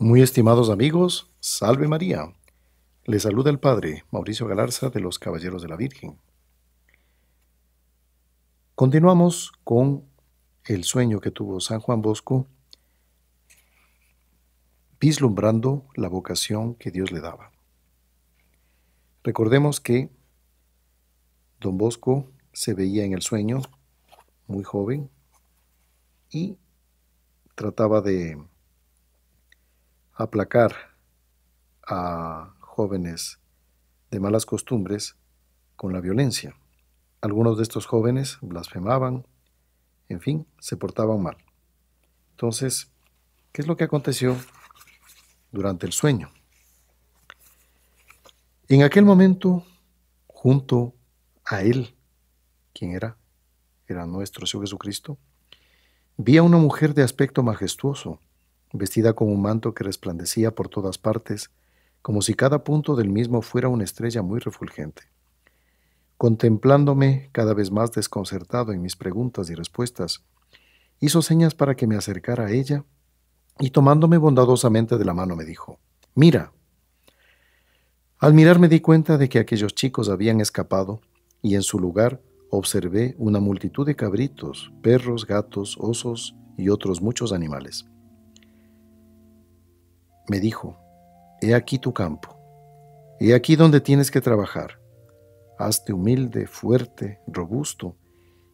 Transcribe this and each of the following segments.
Muy estimados amigos, salve María. Les saluda el Padre Mauricio Galarza de los Caballeros de la Virgen. Continuamos con el sueño que tuvo San Juan Bosco, vislumbrando la vocación que Dios le daba. Recordemos que don Bosco se veía en el sueño muy joven y trataba de aplacar a jóvenes de malas costumbres con la violencia. Algunos de estos jóvenes blasfemaban, en fin, se portaban mal. Entonces, ¿qué es lo que aconteció durante el sueño? En aquel momento, junto a él, ¿quién era? Era nuestro Señor Jesucristo, vi a una mujer de aspecto majestuoso, vestida con un manto que resplandecía por todas partes, como si cada punto del mismo fuera una estrella muy refulgente. Contemplándome cada vez más desconcertado en mis preguntas y respuestas, hizo señas para que me acercara a ella y tomándome bondadosamente de la mano me dijo, Mira. Al mirar me di cuenta de que aquellos chicos habían escapado y en su lugar observé una multitud de cabritos, perros, gatos, osos y otros muchos animales me dijo, He aquí tu campo, he aquí donde tienes que trabajar. Hazte humilde, fuerte, robusto,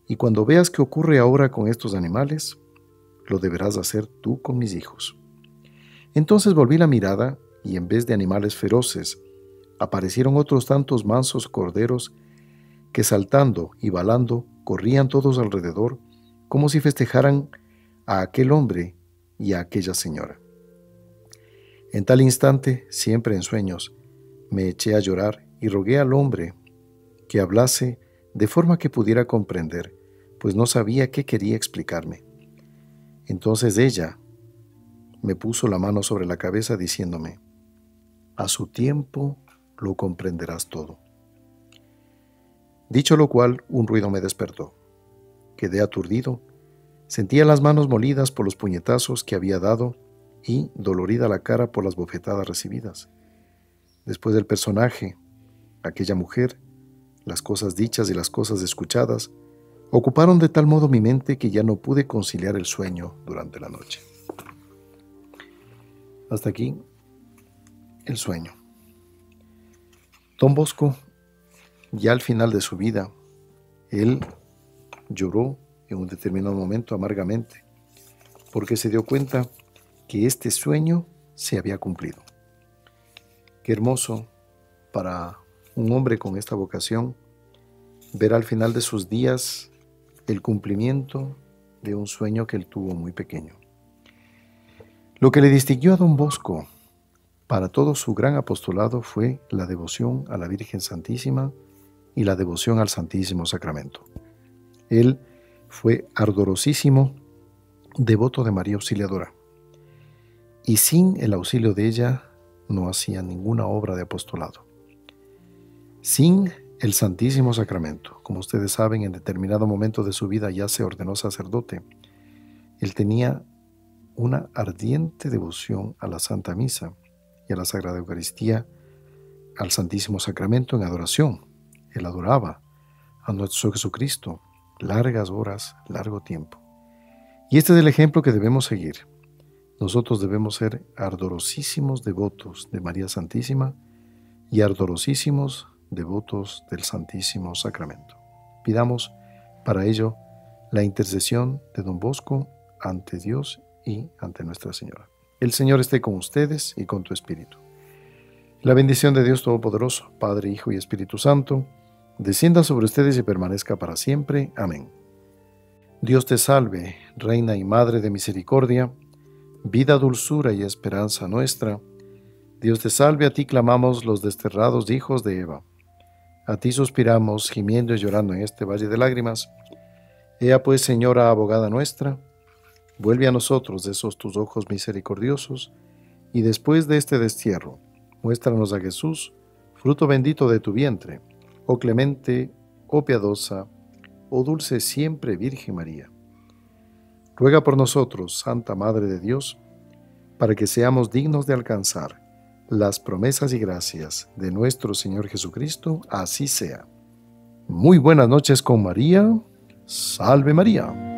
y cuando veas qué ocurre ahora con estos animales, lo deberás hacer tú con mis hijos. Entonces volví la mirada, y en vez de animales feroces, aparecieron otros tantos mansos corderos que saltando y balando corrían todos alrededor como si festejaran a aquel hombre y a aquella señora. En tal instante, siempre en sueños, me eché a llorar y rogué al hombre que hablase de forma que pudiera comprender, pues no sabía qué quería explicarme. Entonces ella me puso la mano sobre la cabeza diciéndome, a su tiempo lo comprenderás todo. Dicho lo cual, un ruido me despertó. Quedé aturdido, sentía las manos molidas por los puñetazos que había dado y dolorida la cara por las bofetadas recibidas. Después del personaje, aquella mujer, las cosas dichas y las cosas escuchadas, ocuparon de tal modo mi mente que ya no pude conciliar el sueño durante la noche. Hasta aquí el sueño. Don Bosco, ya al final de su vida, él lloró en un determinado momento amargamente, porque se dio cuenta que este sueño se había cumplido. Qué hermoso para un hombre con esta vocación ver al final de sus días el cumplimiento de un sueño que él tuvo muy pequeño. Lo que le distinguió a don Bosco para todo su gran apostolado fue la devoción a la Virgen Santísima y la devoción al Santísimo Sacramento. Él fue ardorosísimo devoto de María Auxiliadora y sin el auxilio de ella no hacía ninguna obra de apostolado. Sin el Santísimo Sacramento, como ustedes saben, en determinado momento de su vida ya se ordenó sacerdote. Él tenía una ardiente devoción a la Santa Misa y a la Sagrada Eucaristía, al Santísimo Sacramento en adoración. Él adoraba a nuestro Jesucristo largas horas, largo tiempo. Y este es el ejemplo que debemos seguir. Nosotros debemos ser ardorosísimos devotos de María Santísima y ardorosísimos devotos del Santísimo Sacramento. Pidamos para ello la intercesión de don Bosco ante Dios y ante Nuestra Señora. El Señor esté con ustedes y con tu espíritu. La bendición de Dios Todopoderoso, Padre, Hijo y Espíritu Santo, descienda sobre ustedes y permanezca para siempre. Amén. Dios te salve, Reina y Madre de Misericordia, vida, dulzura y esperanza nuestra. Dios te salve, a ti clamamos los desterrados hijos de Eva. A ti suspiramos, gimiendo y llorando en este valle de lágrimas. Ea pues, Señora abogada nuestra, vuelve a nosotros esos tus ojos misericordiosos, y después de este destierro, muéstranos a Jesús, fruto bendito de tu vientre, oh clemente, oh piadosa, oh dulce siempre Virgen María. Ruega por nosotros, Santa Madre de Dios, para que seamos dignos de alcanzar las promesas y gracias de nuestro Señor Jesucristo, así sea. Muy buenas noches con María. Salve María.